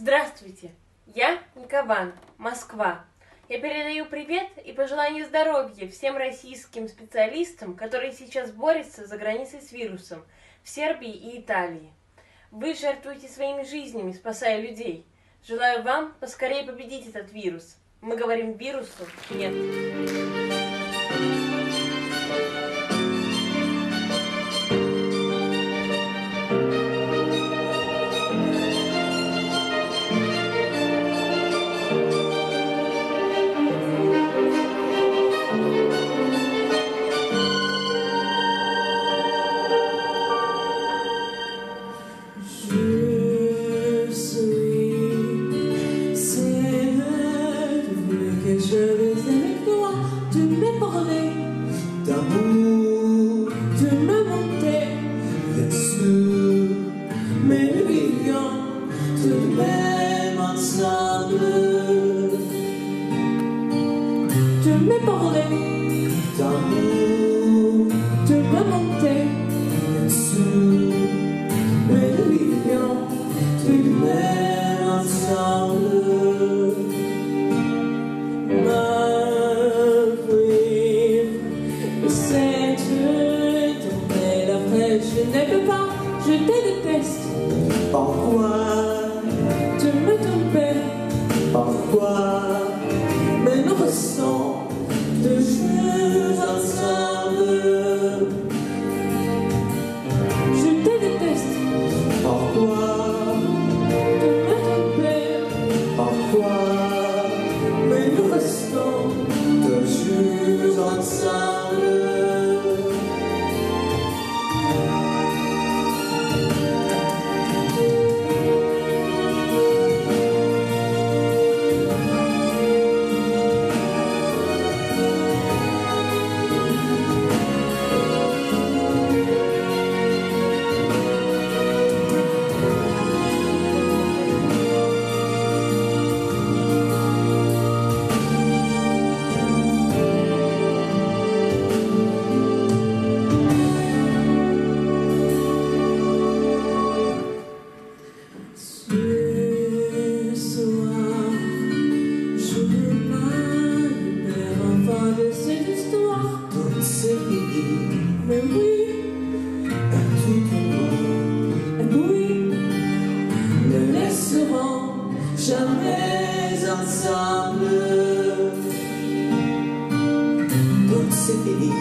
Здравствуйте, я Никован, Москва. Я передаю привет и пожелание здоровья всем российским специалистам, которые сейчас борются за границей с вирусом в Сербии и Италии. Вы жертвуете своими жизнями, спасая людей. Желаю вам поскорее победить этот вирус. Мы говорим вирусу «нет». Je vais avec toi. Tu m'as parlé d'amour, tu m'as monté dessus. Mais nous vivions tout de même ensemble. Tu m'as parlé Je ne peux pas, je te déteste. Pourquoi tu me trompais? Jamais ensemble. Tout c'est fini,